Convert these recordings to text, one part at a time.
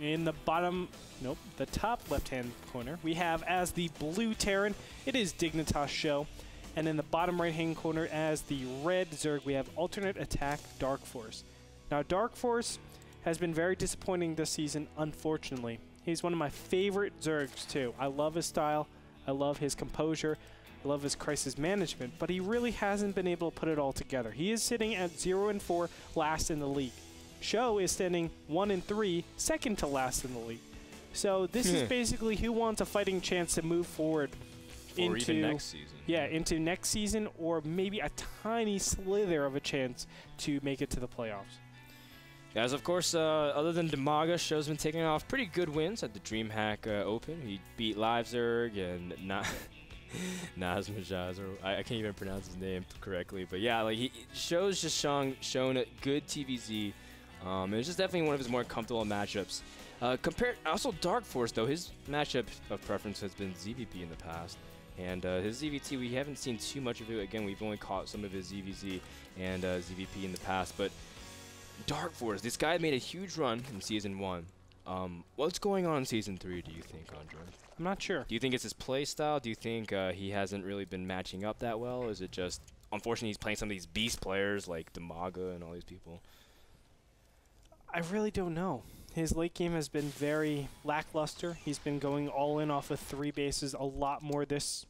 In the bottom, nope, the top left-hand corner, we have as the blue Terran, it is Dignitas Sjow. And in the bottom right-hand corner as the red Zerg, we have alternate aTTaX Dark Force. Now, Dark Force has been very disappointing this season, unfortunately. He's one of my favorite Zergs, too. I love his style. I love his composure. I love his crisis management, but he really hasn't been able to put it all together. He is sitting at 0 and 4, last in the league. Sjow is standing 1 and 3, second to last in the league. So this is basically who wants a fighting chance to move forward Or into even next season. yeah, into next season or maybe a tiny slither of a chance to make it to the playoffs. Guys, of course, uh, other than DIMAGA, Sjow's been taking off pretty good wins at the DreamHack uh, Open. He beat Live Zerg and Na Nazmajaz, or I, I can't even pronounce his name correctly. But yeah, like he Sjow's just shown shown a good TVZ. Um, it was just definitely one of his more comfortable matchups. Uh, compared, also Dark Force though, his matchup of preference has been ZVP in the past. And uh, his ZVT, we haven't seen too much of it. Again, we've only caught some of his ZVZ and uh, ZVP in the past. But Dark Force, this guy made a huge run in Season 1. Um, what's going on in Season 3, do you think, Andre? I'm not sure. Do you think it's his play style? Do you think uh, he hasn't really been matching up that well? Is it just, unfortunately, he's playing some of these beast players like DIMAGA and all these people? I really don't know. His late game has been very lackluster. He's been going all in off of three bases a lot more this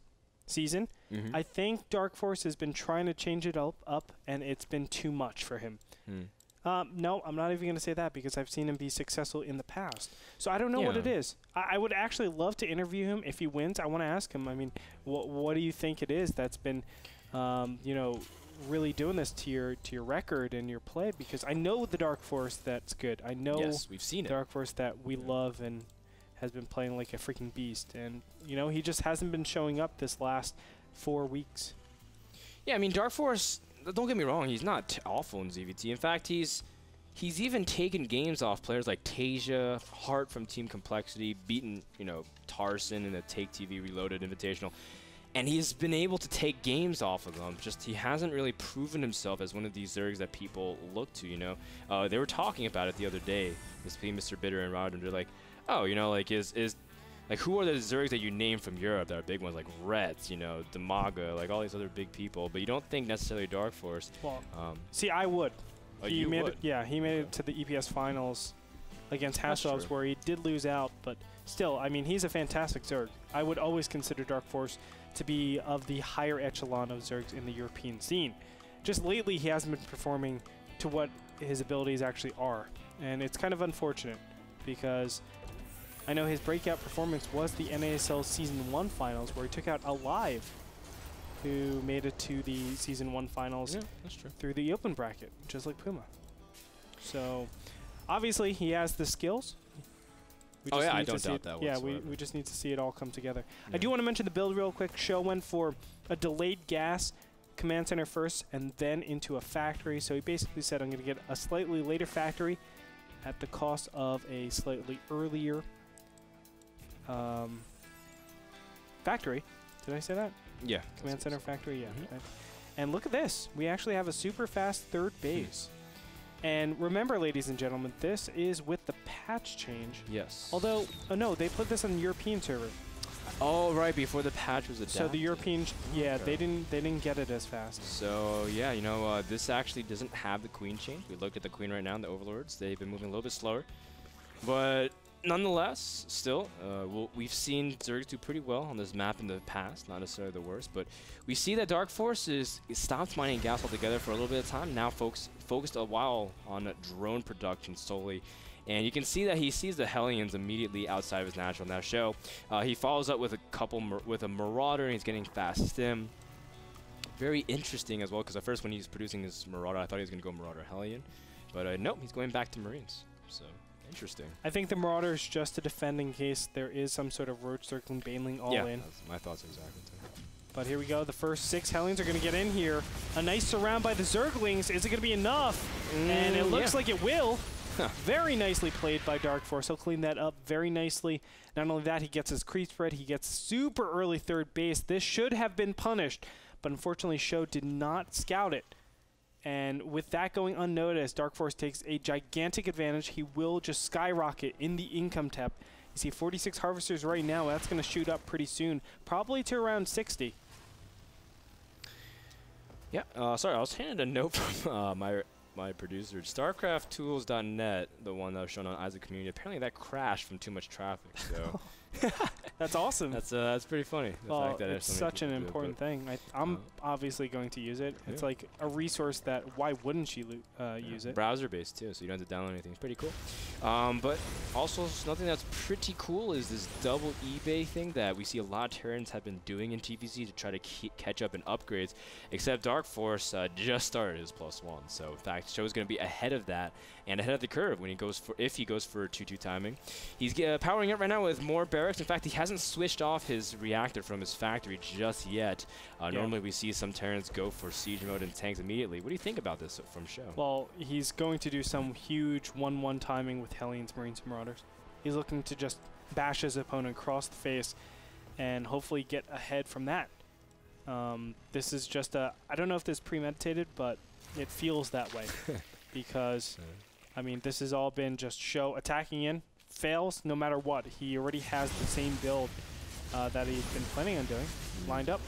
season. Mhm. I think Dark Force has been trying to change it up, up and it's been too much for him. Hmm. Um, no, I'm not even going to say that because I've seen him be successful in the past. So I don't know what it is. I, I would actually love to interview him if he wins. I want to ask him. I mean, wh- what do you think it is that's been, um, you know, really doing this to your to your record and your play? Because I know the Dark Force that's good. I know Yes, we've seen it. Dark Force that we love and has been playing like a freaking beast. And you know, he just hasn't been showing up this last four weeks. Yeah, I mean, Dark Force. Don't get me wrong; he's not awful in ZVT. In fact, he's he's even taken games off players like Tasia, Hart from Team Complexity, beaten you know Thorzain in the Take TV Reloaded Invitational, and he's been able to take games off of them. Just he hasn't really proven himself as one of these Zergs that people look to. You know, uh, they were talking about it the other day. This being Mr. Bitter and Rod, and they're like, oh, you know, like is is like who are the Zergs that you name from Europe that are big ones like Reds, you know, DIMAGA, like all these other big people, but you don't think necessarily Dark Force. Well, Um, see, I would. oh, he you made would. It, yeah, he made it to the EPS finals against Hasselhoffs where he did lose out, but still, I mean, he's a fantastic Zerg. I would always consider Dark Force to be of the higher echelon of Zergs in the European scene. Just lately, he hasn't been performing to what his abilities actually are, and it's kind of unfortunate because I know his breakout performance was the NASL Season 1 finals where he took out Alive, who made it to the Season 1 finals Yeah, through the open bracket, just like Puma. So, obviously, he has the skills. We Oh, just yeah, I don't doubt it- that Yeah, we, whatsoever. we just need to see it all come together. I do want to mention the build real quick. Sjow went for a delayed gas command center first and then into a factory. So he basically said, I'm going to get a slightly later factory at the cost of a slightly earlier um, factory. Did I say that? Yeah. Command Center Factory, yeah. Mhm. right. And look at this. We actually have a super fast third base. And remember, ladies and gentlemen, this is with the patch change. Yes. Although, oh no, they put this on the European server. Oh, right, before the patch was adapted. So the European, yeah, Okay. they didn't they didn't get it as fast. So yeah, you know, uh, this actually doesn't have the queen change. We looked at the queen right now and the overlords. They've been moving a little bit slower, but nonetheless, still, uh, we'll, we've seen Zergs do pretty well on this map in the past. Not necessarily the worst, but we see that Dark Force is is stopped mining gas altogether for a little bit of time. Now, folks focused a while on drone production solely. And you can see that he sees the Hellions immediately outside of his natural now Sjow. Uh, he follows up with a couple with a Marauder, and he's getting fast stim very interesting as well because at first when he was producing his Marauder, I thought he was going to go Marauder Hellion, but uh, nope, he's going back to Marines. So interesting. I think the Marauder is just to defend in case there is some sort of roach circling Baneling all yeah, in. that's my thoughts exactly. Too. But here we go. The first six Hellions are going to get in here. A nice surround by the Zerglings. Is it going to be enough? and it Mm, looks yeah. like it will. very nicely played by Dark Force. He'll clean that up very nicely. Not only that, he gets his creep spread. He gets super early third base. This should have been punished, but unfortunately, Sjow did not scout it. And with that going unnoticed, Dark Force takes a gigantic advantage. He will just skyrocket in the income tap. You see 46 harvesters right now. That's going to shoot up pretty soon, probably to around 60. Yeah, uh, sorry, I was handed a note from uh, my my producer, StarCraftTools.net, the one that was shown on Isaac Community. Apparently that crashed from too much traffic. So That's awesome. that's uh, that's pretty funny. The well, fact that it's such an important thing. I, I'm uh, obviously going to use it. It's yeah. like a resource that why wouldn't you uh, Yeah, use it? Browser based too, so you don't have to download anything. It's pretty cool. Um, but also something that's pretty cool is this double eBay thing that we see a lot of Terrans have been doing in TPC to try to catch up in upgrades. Except Dark Force uh, just started his plus one, so in fact, Sjow's going to be ahead of that and ahead of the curve when he goes for if he goes for 2-2 timing. He's uh, powering up right now with more barracks. In fact, he hasn't switched off his reactor from his factory just yet. Uh, Yeah. Normally, we see some Terrans go for siege mode and tanks immediately. What do you think about this from Sjow? Well, he's going to do some huge 1-1 timing with Hellions, Marines, and Marauders. He's looking to just bash his opponent across the face and hopefully get ahead from that. Um, this is just a, I don't know if this is premeditated, but it feels that way because, I mean, this has all been just Sjow attacking in, fails no matter what. He already has the same build uh, that he's been planning on doing lined up.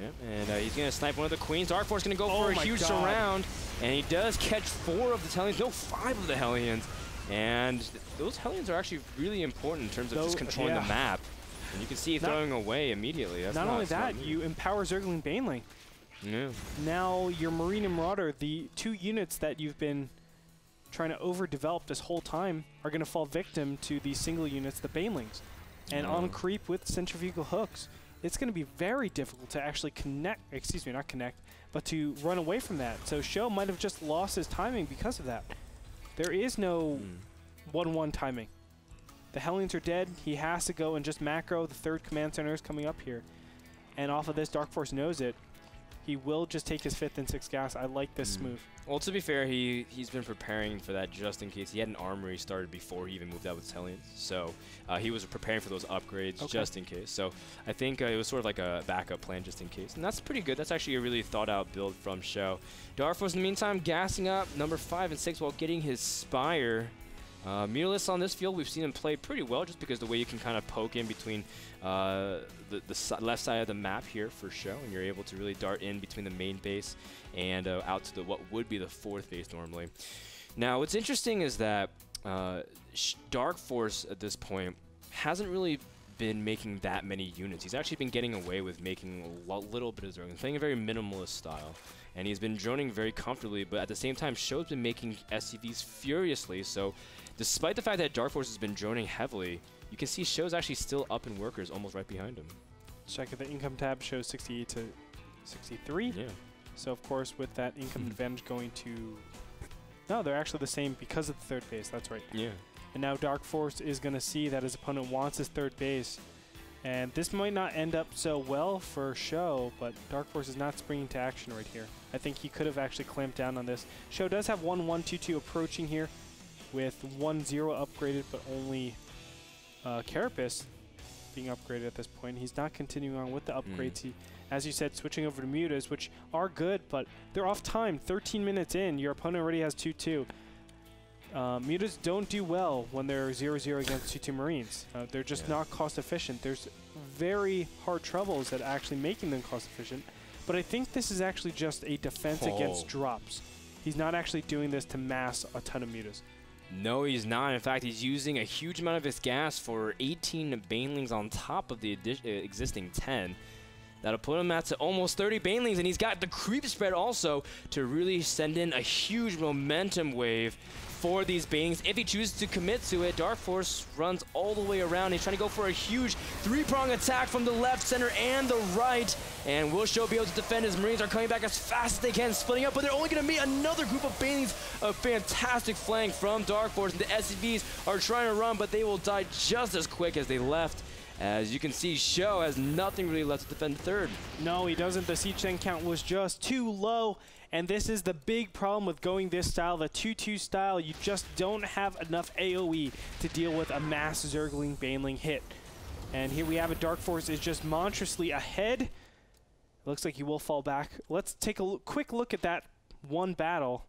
Yep, and uh, he's going to snipe one of the queens. Dark Force going to go Oh for a huge God. surround, and he does catch four of the Hellions, no, five of the Hellions. And th- those Hellions are actually really important in terms of just controlling yeah. the map. And you can see Not- throwing away immediately. That's not, not only that, you empower Zergling Baneling. Yeah. now your Marine and Marauder, the two units that you've been trying to overdevelop this whole time, are going to fall victim to these single units, the Banelings. And on Oh. creep with centrifugal hooks, it's going to be very difficult to actually connect, excuse me, not connect, but to run away from that. So Sjow might have just lost his timing because of that. There is no Mm. 1-1 timing. The Hellions are dead. He has to go and just macro. The third command center is coming up here. And off of this, Dark Force knows it. He will just take his fifth and sixth gas. I like this Mm. move. Well, to be fair, he he's been preparing for that just in case. He had an armory started before he even moved out with Hellions, so uh, he was preparing for those upgrades Okay. just in case. So I think uh, it was sort of like a backup plan just in case, and that's pretty good. That's actually a really thought out build from Sjow. Darfos, in the meantime, gassing up number five and six while getting his Spire. Uh, on this field, we've seen him play pretty well just because the way you can kind of poke in between uh, the, the left side of the map here for Sjow, and you're able to really dart in between the main base and uh, out to the what would be the fourth base normally. Now, what's interesting is that uh, Dark Force at this point hasn't really been making that many units. He's actually been getting away with making a little bit of Zerg, playing a very minimalist style. And he's been droning very comfortably, but at the same time, Sjow's been making SCVs furiously. So, despite the fact that Dark Force has been droning heavily, you can see Sjow's actually still up in workers almost right behind him. Check the income tab shows 68 to 63. Yeah. So of course, with that income Mhm. advantage going to, no, they're actually the same because of the third base. That's right. Yeah. And now Dark Force is going to see that his opponent wants his third base. And this might not end up so well for Sjow, but Dark Force is not springing to action right here. I think he could have actually clamped down on this. Sjow does have 1 1 2 2 approaching here with 1 0 upgraded, but only uh, Carapace being upgraded at this point. He's not continuing on with the upgrades. He, as you said, switching over to Mutas, which are good, but they're off time. 13 minutes in, your opponent already has 2 2. Uh, mutas don't do well when they're 0-0 against 2-2 Marines. Uh, they're just Yeah. not cost efficient. There's very hard troubles at actually making them cost efficient. But I think this is actually just a defense against Oh. drops. He's not actually doing this to mass a ton of mutas. No, he's not. In fact, he's using a huge amount of his gas for 18 Banelings on top of the uh, existing 10. That'll put him at to almost 30 Banelings, and he's got the creep spread also to really send in a huge momentum wave for these Banelings. If he chooses to commit to it, Dark Force runs all the way around. He's trying to go for a huge three-prong attack from the left, center, and the right. And will Sjow be able to defend? His Marines are coming back as fast as they can, splitting up, but they're only going to meet another group of Banelings. A fantastic flank from Dark Force. And the SCVs are trying to run, but they will die just as quick as they left. As you can see, Sjow has nothing really left to defend third. No, he doesn't. The tank count was just too low. And this is the big problem with going this style, the 2-2 style. You just don't have enough AoE to deal with a mass Zergling Baneling hit. And here we have it. Dark Force is just monstrously ahead. Looks like he will fall back. Let's take a quick look at that one battle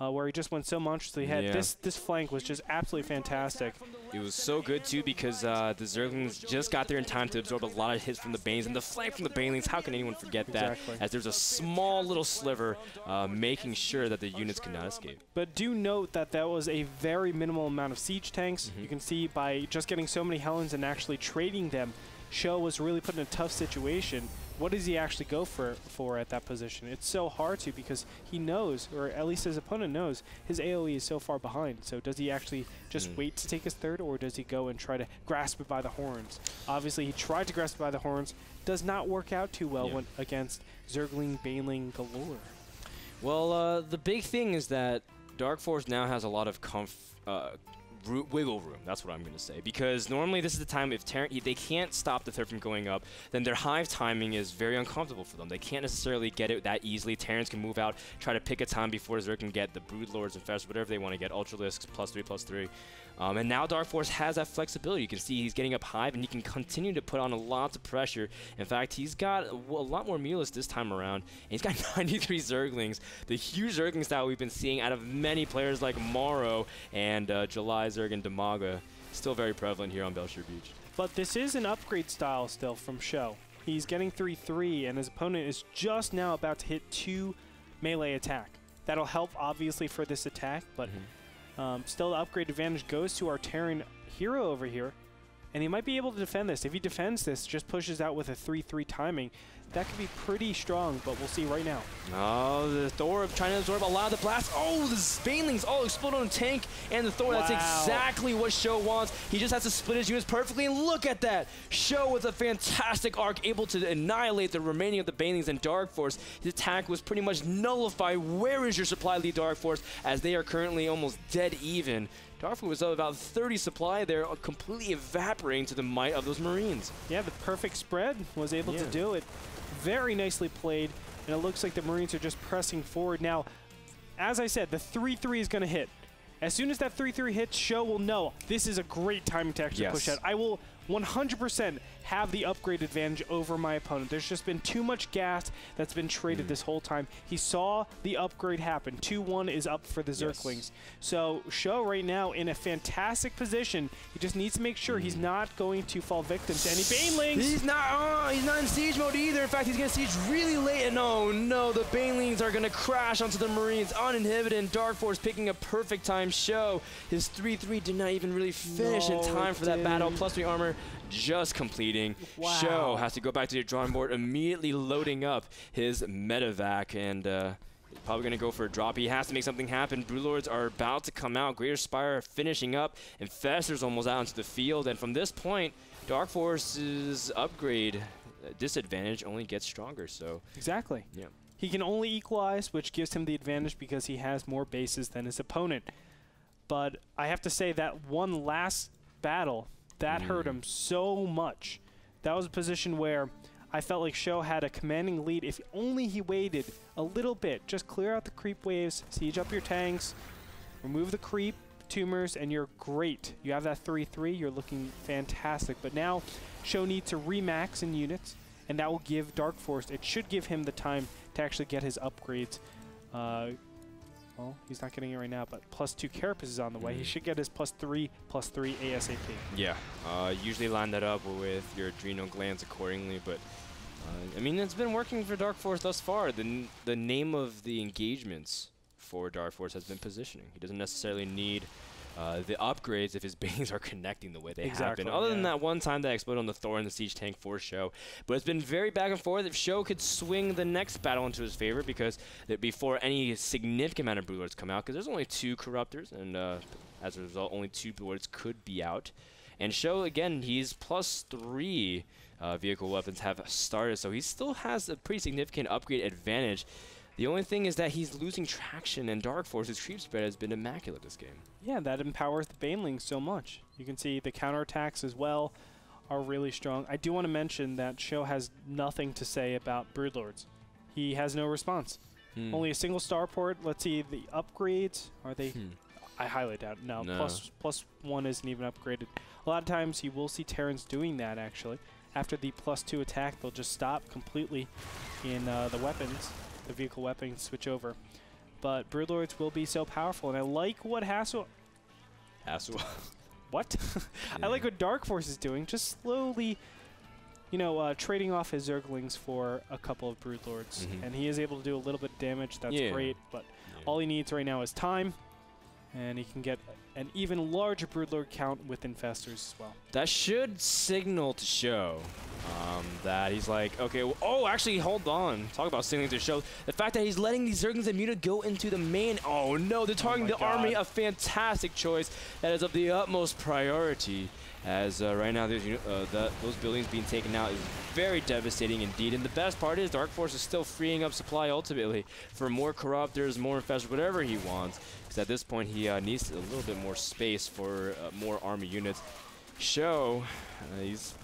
uh, where he just went so monstrously had Yeah. this this flank was just absolutely fantastic. It was so good too because uh, the Zerglings just got there in time to absorb a lot of hits from the Banes and the flank from the Banelings. How can anyone forget that? Exactly. As there's a small little sliver uh, making sure that the units cannot escape. But do note that that was a very minimal amount of siege tanks. Mhm. You can see by just getting so many Hellions and actually trading them, Sjow was really put in a tough situation. What does he actually go for for at that position? It's so hard to because he knows, or at least his opponent knows, his AoE is so far behind. So does he actually just Mm. wait to take his third, or does he go and try to grasp it by the horns? Obviously, he tried to grasp it by the horns. Does not work out too well Yeah. when against Zergling, Baneling galore. Well, uh, the big thing is that Dark Force now has a lot of comf uh, wiggle room. That's what I'm going to say. Because normally this is the time if Terran they can't stop the third from going up, then their hive timing is very uncomfortable for them. They can't necessarily get it that easily. Terrans can move out, try to pick a time before Zerg can get the Brood Lords and Fest, whatever they want to get, Ultralisks, plus three, plus three. Um, and now Dark Force has that flexibility. You can see he's getting up hive, and he can continue to put on a lot of pressure. In fact, he's got a, a lot more Mulus this time around. And he's got 93 Zerglings, the huge Zergling style we've been seeing out of many players like Morrow and uh, July Zerg and DIMAGA. Still very prevalent here on Bel'Shir Beach. But this is an upgrade style still from Sjow. He's getting 3-3, and his opponent is just now about to hit 2 melee attack. That'll help, obviously, for this attack, but um, still the upgrade advantage goes to our Terran hero over here, and he might be able to defend this. If he defends this, just pushes out with a 3-3 timing, that could be pretty strong, but we'll see right now. Oh, the Thor trying to absorb a lot of the blast. Oh, the Banelings all explode on the tank and the Thor. That's exactly what Sjow wants. He just has to split his units perfectly, and look at that. Sjow with a fantastic arc, able to annihilate the remaining of the Banelings and Dark Force. His attack was pretty much nullified. Where is your supply lead, Dark Force, as they are currently almost dead even. Dark Force was up about 30 supply there, uh, completely evaporating to the might of those Marines. Yeah, the perfect spread was able to do it. Very nicely played, and it looks like the Marines are just pressing forward. Now, as I said, the 3-3 is going to hit. As soon as that 3-3 hits, Sjow will know this is a great time to actually Yes. push out. I will 100% have the upgrade advantage over my opponent. There's just been too much gas that's been traded Mm. this whole time. He saw the upgrade happen. 2-1 is up for the Yes. Zerglings. So Sjow right now in a fantastic position. He just needs to make sure he's not going to fall victim to any Banelings. He's not. Oh, he's not in siege mode either. In fact, he's gonna siege really late. And oh no, the Banelings are gonna crash onto the Marines uninhibited. And Dark Force picking a perfect time Sjow. His 3-3 did not even really finish No, in time for that battle. didn't. Plus three armor just completing. Wow. Sjow has to go back to the drawing board, immediately loading up his medevac and. Uh, Probably going to go for a drop. He has to make something happen. Brood Lords are about to come out. Greater Spire finishing up. Infestor's almost out into the field. And from this point, Dark Force's upgrade uh, disadvantage only gets stronger. So, Exactly. yeah. He can only equalize, which gives him the advantage because he has more bases than his opponent. But I have to say that one last battle, that hurt Mm. him so much. That was a position where I felt like Sjow had a commanding lead. If only he waited a little bit, just clear out the creep waves, siege up your tanks, remove the creep tumors, and you're great. You have that 3-3, you're looking fantastic. But now Sjow needs to remax in units, and that will give Dark Force, it should give him the time to actually get his upgrades. Uh, well, he's not getting it right now, but plus two Carapace is on the way. He Mhm. should get his plus three, plus three ASAP. Yeah. Uh, usually line that up with your adrenal glands accordingly. But, uh, I mean, it's been working for Dark Force thus far. The, n- the name of the engagements for Dark Force has been positioning. He doesn't necessarily need uh, the upgrades if his Banes are connecting the way they have Exactly, been. Other than that one time that exploded on the Thor and the Siege Tank for Sjow. But it's been very back and forth. If Sjow could swing the next battle into his favor because that before any significant amount of Brood Lords come out, because there's only two Corruptors, and uh, as a result, only two Brood Lords could be out. And Sjow, again, he's plus three uh, vehicle weapons have started, so he still has a pretty significant upgrade advantage. The only thing is that he's losing traction, and Dark Force's creep spread has been immaculate this game. Yeah, that empowers the Banelings so much. You can see the counterattacks as well are really strong. I do want to mention that Sjow has nothing to say about Broodlords. He has no response. Hmm. Only a single starport. Let's see the upgrades. Are they? Hmm. I highly doubt. No, No. Plus, plus one isn't even upgraded. A lot of times you will see Terrans doing that actually. After the plus two attack, they'll just stop completely in uh, the weapons, the vehicle weapons, switch over. but Broodlords will be so powerful. And I like what Hassel. Hassel. What? I like what Dark Force is doing, just slowly, you know, uh, trading off his Zerglings for a couple of Broodlords. Mhm. And he is able to do a little bit of damage. That's Yeah. great. But all he needs right now is time. And he can get an even larger Broodlord count with Infestors as well. That should signal to Sjow um, that he's like, okay, well, oh, actually, hold on. Talk about signaling to Sjow. The fact that he's letting these Zerglings and Muta go into the main. Oh, no, they're targeting my the army. A fantastic choice. That is of the utmost priority. As uh, right now, there's, uh, that, those buildings being taken out is very devastating indeed. And the best part is Dark Force is still freeing up supply ultimately for more Corruptors, more Infestors, whatever he wants. At this point, he uh, needs a little bit more space for uh, more army units. Sjow, uh, he's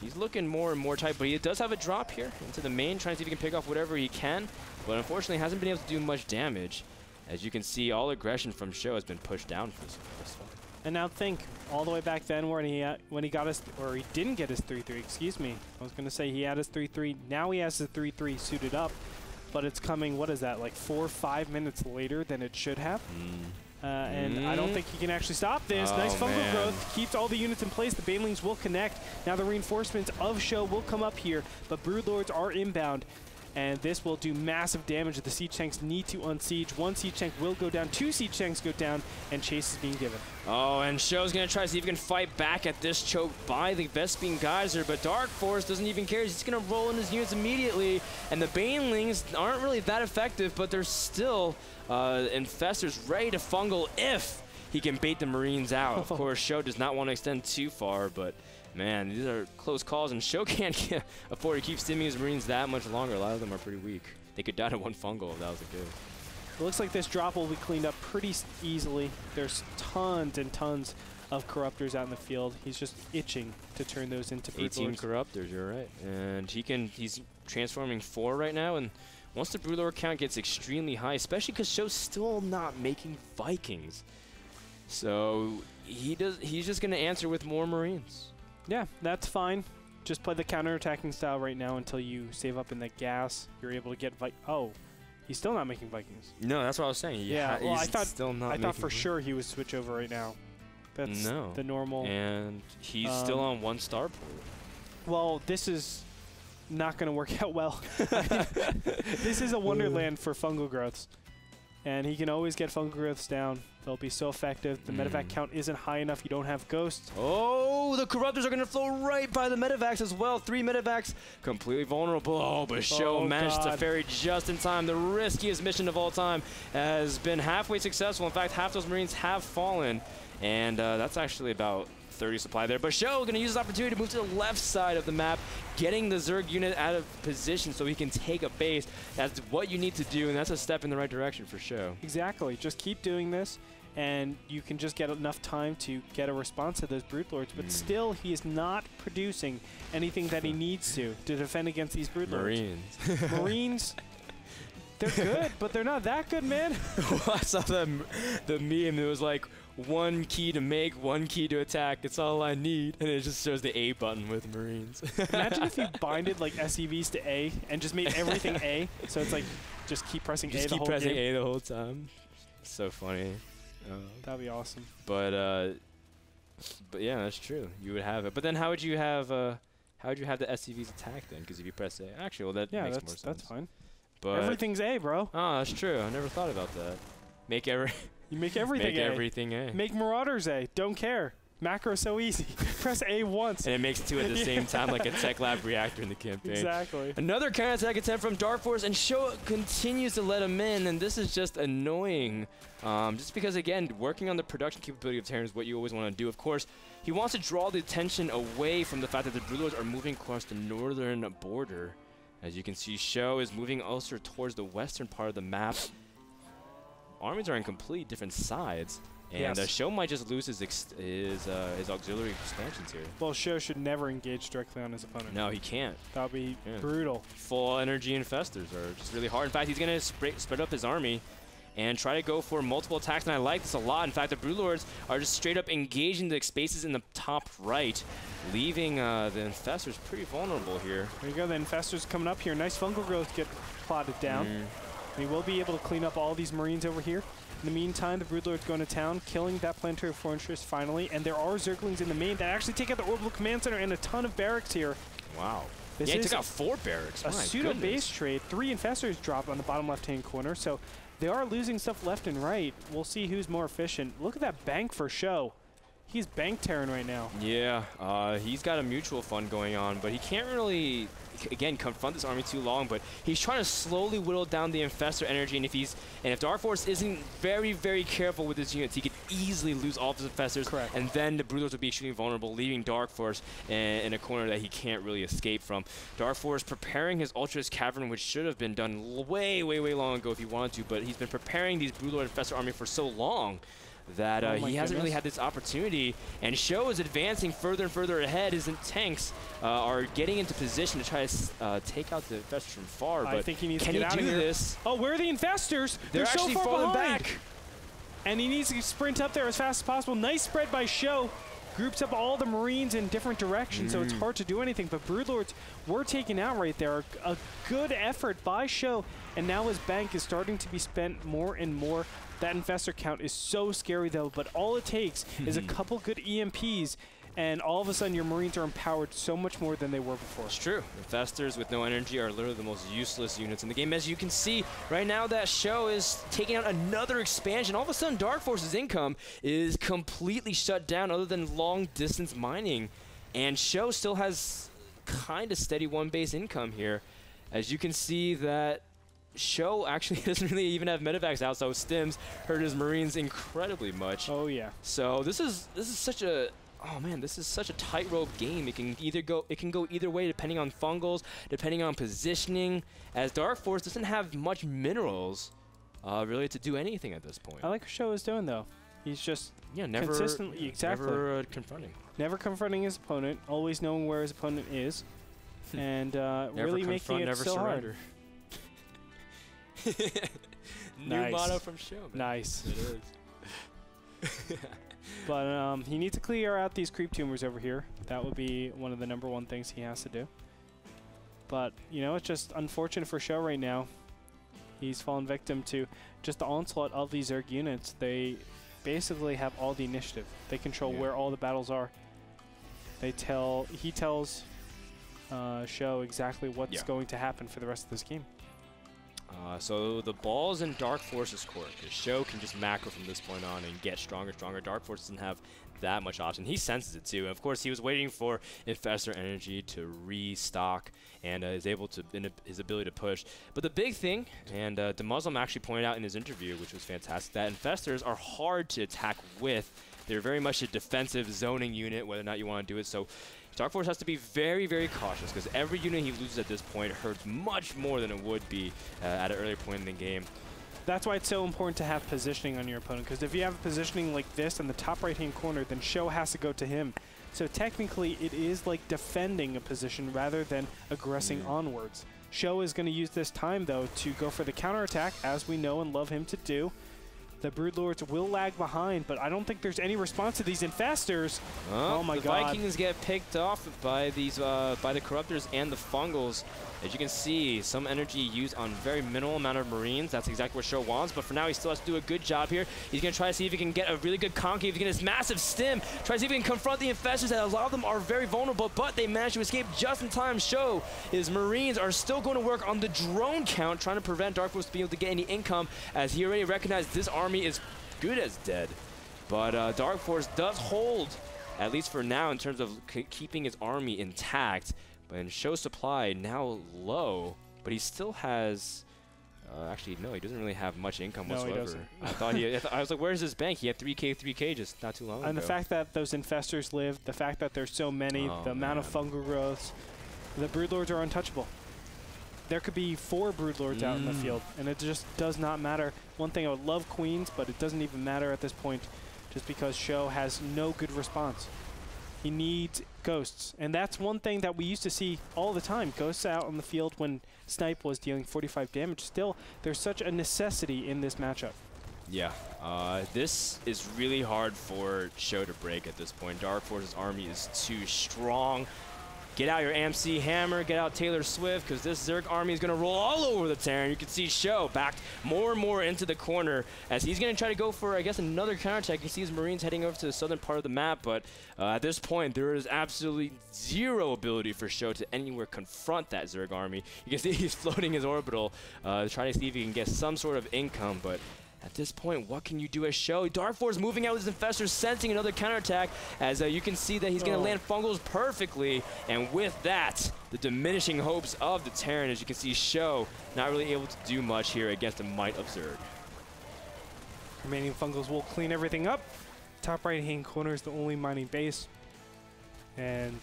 he's looking more and more tight, but he does have a drop here into the main, trying to see if he can pick off whatever he can. But unfortunately, hasn't been able to do much damage. As you can see, all aggression from Sjow has been pushed down for this, this one. And now think, all the way back then when he uh, when he got his or he didn't get his 3-3, excuse me. I was going to say he had his 3-3. Now he has his 3-3 suited up, but it's coming, what is that, like 4 5 minutes later than it should have? Uh, and I don't Mm. think he can actually stop this. Oh, nice fungal man. growth. Keeps all the units in place. The Banelings will connect. Now the reinforcements of Sjow will come up here, but Broodlords are inbound. And this will do massive damage the Siege Tanks need to unsiege. One Siege Tank will go down, two Siege Tanks go down, and Chase is being given. Oh, and Sjow's gonna try to see if he can fight back at this choke by the Vespene Geyser, but Dark Force doesn't even care. He's just gonna roll in his units immediately, and the Banelings aren't really that effective, but they're still uh, infestors ready to fungal if he can bait the Marines out. of course, Show does not want to extend too far, but man, these are close calls, and Sjow can't afford to keep stimming his Marines that much longer. A lot of them are pretty weak. They could die to one fungal if that was a good. It looks like this drop will be cleaned up pretty easily. There's tons and tons of corruptors out in the field. He's just itching to turn those into 18 Broodlords. corruptors, you're right. And he can he's transforming four right now and once the Broodlord count gets extremely high, especially because Sjow's still not making Vikings. So he does he's just gonna answer with more Marines. Yeah, that's fine. Just play the counter-attacking style right now until you save up in the gas. You're able to get Vi- Oh, he's still not making Vikings. No, that's what I was saying. Yeah, well, I he's thought- still not I thought for sure he would switch over right now. That's No. the normal. And he's still Um, on one star starport. Well, this is not going to work out well. this is a wonderland for fungal growths. And he can always get fungal growths down. They'll be so effective. The medevac Mm. count isn't high enough. You don't have ghosts. Oh, the Corruptors are going to flow right by the Medivacs as well. Three Medivacs completely vulnerable. Oh, but Sjow Oh, managed to ferry just in time. The riskiest mission of all time has been halfway successful. In fact, half those Marines have fallen. And uh, that's actually about 30 supply there. But Sjow going to use this opportunity to move to the left side of the map, getting the Zerg unit out of position so he can take a base. That's what you need to do, and that's a step in the right direction for Sjow. Exactly. Just keep doing this, and you can just get enough time to get a response to those Brood Lords. But Mm. still, he is not producing anything that he needs to to defend against these Brood Lords. Marines. Marines, they're good, but they're not that good, man. I saw the, the meme. It was like one key to make, one key to attack. It's all I need, and it just shows the A button with Marines. Imagine if you binded like SCVs to A and just made everything A. So it's like just keep pressing just A the keep whole pressing game. A the whole time. So funny. Uh, That'd be awesome. but uh, but yeah, that's true. You would have it. But then how would you have uh, how would you have the SCVs attack then? Because if you press A, actually, well that Yeah, makes that's more sense. that's fine. But Everything's A, bro. oh, that's true. I never thought about that. Make every You make everything make A. everything A. Make Marauders A. Don't care. Macro so easy. Press A once. and it makes two at the same time, like a Tech Lab reactor in the campaign. Exactly. Another counterattack attempt from Dark Force, and Sjow continues to let him in, and this is just annoying. Um, just because, again, working on the production capability of Terran is what you always want to do. Of course, he wants to draw the attention away from the fact that the Broodlords are moving across the northern border. As you can see, Sjow is moving also towards the western part of the map. Armies are on complete different sides, and Yes. uh, Sjow might just lose his his uh, his auxiliary expansions here. Well, Sjow should never engage directly on his opponent. No, he can't. That'd be Yeah. brutal. full energy infestors are just really hard. In fact, he's going to spread, spread up his army and try to go for multiple attacks, and I like this a lot. In fact, the Broodlords are just straight up engaging the spaces in the top right, leaving uh, the infestors pretty vulnerable here. There you go. The infestors coming up here. Nice fungal growth get plotted down. Mm. We will be able to clean up all these Marines over here. In the meantime, the Broodlord's going to town, killing that Planetary Fortress finally, and there are Zerglings in the main that actually take out the Orbital Command Center and a ton of barracks here. Wow. This yeah, he took out four barracks. a My pseudo goodness. base trade. Three infestors dropped on the bottom left-hand corner, so they are losing stuff left and right. We'll see who's more efficient. Look at that bank for Sjow. He's bank tearing right now. Yeah, uh, he's got a mutual fund going on, but he can't really, again, confront this army too long. But he's trying to slowly whittle down the infestor energy, and if he's and if Dark Force isn't very, very careful with his units, he could easily lose all of his infestors, Correct. and then the Broodlords would be extremely vulnerable, leaving Dark Force in, in a corner that he can't really escape from. Dark Force preparing his Ultras Cavern, which should have been done way, way, way long ago if he wanted to, but he's been preparing these Broodlord infestor army for so long that uh, Oh he hasn't really had this opportunity. And Sjow is advancing further and further ahead. His tanks uh, are getting into position to try to uh, take out the infestors from far. I But think he needs can to he get out do of here. this? Oh, where are the infestors? They're, so actually far falling behind. back. And he needs to sprint up there as fast as possible. Nice spread by Sjow. Groups up all the Marines in different directions, so it's Mm. hard to do anything. But Broodlords were taken out right there. A good effort by Sjow. And now his bank is starting to be spent more and more. That infestor count is so scary, though. But all it takes is a couple good EMPs, and all of a sudden your Marines are empowered so much more than they were before. It's true. Infestors with no energy are literally the most useless units in the game. As you can see right now, that Sjow is taking out another expansion. All of a sudden, Dark Force's income is completely shut down other than long distance mining. And Sjow still has kind of steady one base income here. As you can see that Sjow actually doesn't really even have medevacs out, so Stims hurt his Marines incredibly much. Oh, yeah. So this is this is such a oh man, this is such a tightrope game. It can either go it can go either way depending on fungals, depending on positioning. As Dark Force doesn't have much minerals, uh, really to do anything at this point. I like what Sjow is doing, though. He's just yeah, never consistently- exactly. never uh, confronting. never confronting his opponent, always knowing where his opponent is, and uh, really making it never so surrender. New Nice. motto from Sjow. Man. Nice. It is. But um, he needs to clear out these creep tumors over here. That would be one of the number one things he has to do. But, you know, it's just unfortunate for Sjow right now. He's fallen victim to just the onslaught of these Zerg units. They basically have all the initiative. They control Yeah. where all the battles are. They tell, he tells uh, Sjow exactly what's Yeah. going to happen for the rest of this game. Uh, so the ball's in Dark Force's court. Because Sjow can just macro from this point on and get stronger, stronger. Dark Force doesn't have that much option. He senses it too. And of course, he was waiting for Infestor Energy to restock and uh, is able to his ability to push. But the big thing, and uh, DeMuslim actually pointed out in his interview, which was fantastic, that Infestors are hard to attack with. They're very much a defensive zoning unit, whether or not you want to do it. So Dark Force has to be very, very cautious because every unit he loses at this point hurts much more than it would be uh, at an earlier point in the game. That's why it's so important to have positioning on your opponent. Because if you have positioning like this in the top right-hand corner, then Sjow has to go to him. So technically, it is like defending a position rather than aggressing Mm. onwards. Sjow is going to use this time, though, to go for the counterattack, as we know and love him to do. The Broodlords will lag behind, but I don't think there's any response to these infestors. Oh my the God. The Vikings get picked off by these uh, by the Corruptors and the Fungals. As you can see, some energy used on very minimal amount of Marines. That's exactly what Sjow wants, but for now he still has to do a good job here. He's going to try to see if he can get a really good concave, if he can get his massive stim, try to see if he can confront the Infestors, and a lot of them are very vulnerable, but they managed to escape just in time. Sjow his Marines are still going to work on the drone count, trying to prevent Dark Force being able to get any income, as he already recognized this army is good as dead. But uh, Dark Force does hold, at least for now, in terms of keeping his army intact. In Sjow supply now low, but he still has. Uh, actually, no, he doesn't really have much income No, he whatsoever. doesn't. I thought he. I, th- I was like, "Where's his bank?" He had 3k, 3k just not too long And ago. the fact that those infestors live, the fact that there's so many, Oh, the amount of fungal growths, the broodlords are untouchable. There could be four broodlords out in the Mm. field, and it just does not matter. One thing I would love queens, but it doesn't even matter at this point, just because Sjow has no good response. He needs ghosts, and that's one thing that we used to see all the time. Ghosts out on the field when Snipe was dealing 45 damage. Still, there's such a necessity in this matchup. Yeah, uh, this is really hard for Sjow to break at this point. Dark Force's army is too strong. Get out your AMC Hammer, get out Taylor Swift, because this Zerg army is going to roll all over the Terran. You can see Sjow backed more and more into the corner as he's going to try to go for, I guess, another counterattack. You see his Marines heading over to the southern part of the map, but uh, at this point, there is absolutely zero ability for Sjow to anywhere confront that Zerg army. You can see he's floating his orbital, uh, trying to see if he can get some sort of income, but at this point, what can you do as Sjow? Dark Force moving out with his Infestors, sensing another counterattack, as uh, you can see that he's going to Oh. land Fungals perfectly, and with that, the diminishing hopes of the Terran, as you can see, Sjow not really able to do much here against the might of Zerg. Remaining fungals will clean everything up. Top right hand corner is the only mining base. And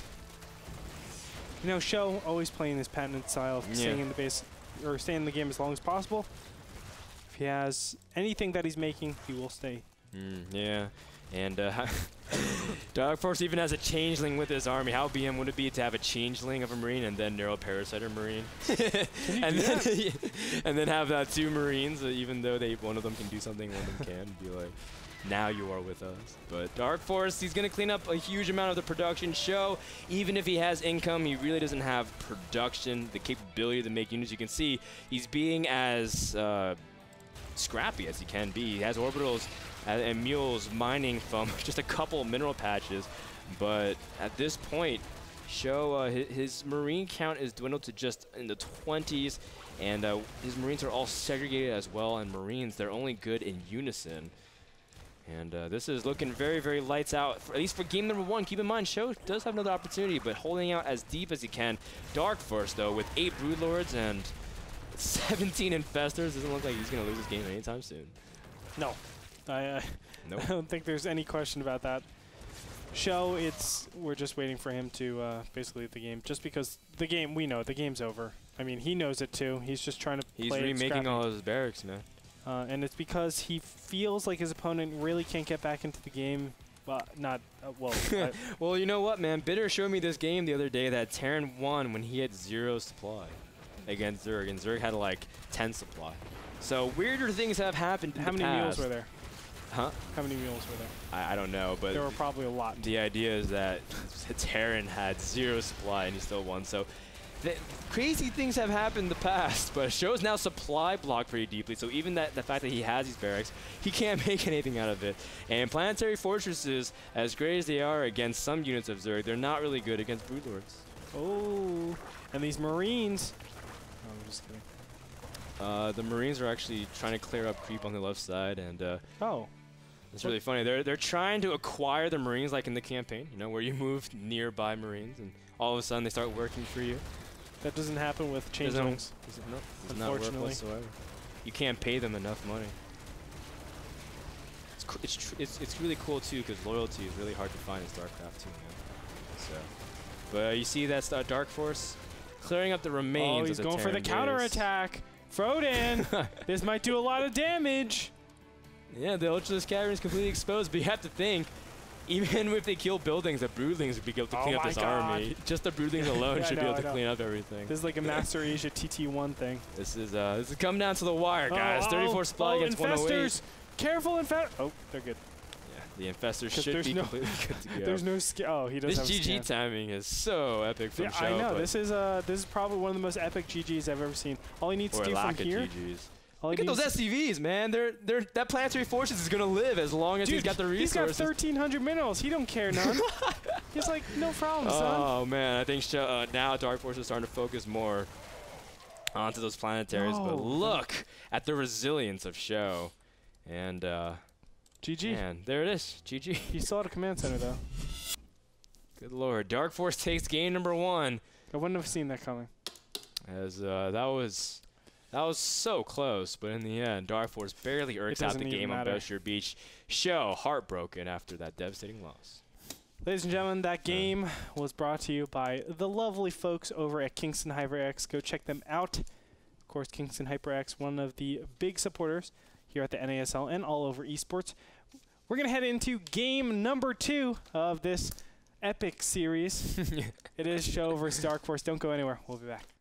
you know, Sjow always playing his patented style of Yeah. staying in the base or staying in the game as long as possible. He has anything that he's making, he will stay. Mm, yeah, and uh, Dark Force even has a changeling with his army. How BM would it be to have a changeling of a marine and then Neural Parasiter marine, and then and then have uh, two marines, uh, even though they one of them can do something, one of them can be like. Now you are with us. But Dark Force, he's going to clean up a huge amount of the production Sjow. Even if he has income, he really doesn't have production, the capability to make units. You can see he's being as uh, scrappy as he can be. He has orbitals and, mules mining from just a couple mineral patches, but at this point, Sjow uh, his, marine count is dwindled to just in the 20s, and uh, his marines are all segregated as well. And marines, they're only good in unison. And uh, this is looking very, very lights out, for, at least for game number one. Keep in mind, Sjow does have another opportunity, but holding out as deep as he can. Dark Force, though, with eight Broodlords and 17 Infestors, doesn't look like he's going to lose this game anytime soon. No. I, uh, Nope. I don't think there's any question about that. Sjow, it's we're just waiting for him to uh, basically leave the game, just because the game we know the game's over. I mean, he knows it too. He's just trying to He's remaking all his barracks, man. Uh, and it's because he feels like his opponent really can't get back into the game. Well, not uh, well. Well, you know what, man? Bitter showed me this game the other day that Terran won when he had zero supply against Zerg, and Zerg had like 10 supply. So weirder things have happened. in how many mules were there? Huh? How many mules were there? I, I don't know, but there were probably a lot. the idea is that Terran had zero supply and he still won. So the crazy things have happened in the past, but shows now supply blocked pretty deeply. So even that the fact that he has these barracks, he can't make anything out of it. And planetary fortresses, as great as they are against some units of Zerg, they're not really good against Broodlords. Oh, and these Marines. Just kidding. Uh, the Marines are actually trying to clear up creep on the left side, and uh, Oh, it's really funny. They're they're trying to acquire the Marines like in the campaign, you know, where you move nearby Marines, and all of a sudden they start working for you. that doesn't happen with changelings. No, does not work Unfortunately. whatsoever. You can't pay them enough money. It's it's, tr- it's, it's really cool too because loyalty is really hard to find in StarCraft too, man. So, but uh, you see that uh, Dark Force clearing up the remains. Oh, he's going for the counterattack. Frodan, this might do a lot of damage. Yeah, the Ultralisk Cavern is completely exposed, but you have to think, even if they kill buildings, the Broodlings would be able to Oh clean up this God. army. Just the Broodlings alone Yeah, should be able to clean up everything. This is like a Master Asia TT1 thing. This is uh, this is coming down to the wire, guys. Oh, 34 oh, supply oh, against 108. Careful, infest. Oh, they're good. The infestors 'Cause should be no- completely good to go. There's no sk- Oh, he does this GG scan. timing is so epic from Yeah, Sjow. I know. This is uh, this is probably one of the most epic GGs I've ever seen. All he needs or to do from here. GGs. All Look at those SCVs, man. They're they're that planetary fortress is gonna live as long as Dude, he's got the resources. he's got 1,300 minerals. He don't care none. he's like, no problem, son. Oh man, I think uh, now Dark Force is starting to focus more onto those planetaries. No. But look at the resilience of Sjow, and uh, GG. man, there it is. GG. He still had a command center though. Good lord, Dark Force takes game number one. I wouldn't have seen that coming. As uh, that was that was so close, but in the end, Dark Force barely irks out the game on matter. Beach. Sjow heartbroken after that devastating loss. Ladies and gentlemen, that game was brought to you by the lovely folks over at Kingston HyperX. Go check them out. Of course, Kingston HyperX, one of the big supporters here at the NASL and all over esports. We're going to head into game number two of this epic series. it is Sjow versus Dark Force. Don't go anywhere. We'll be back.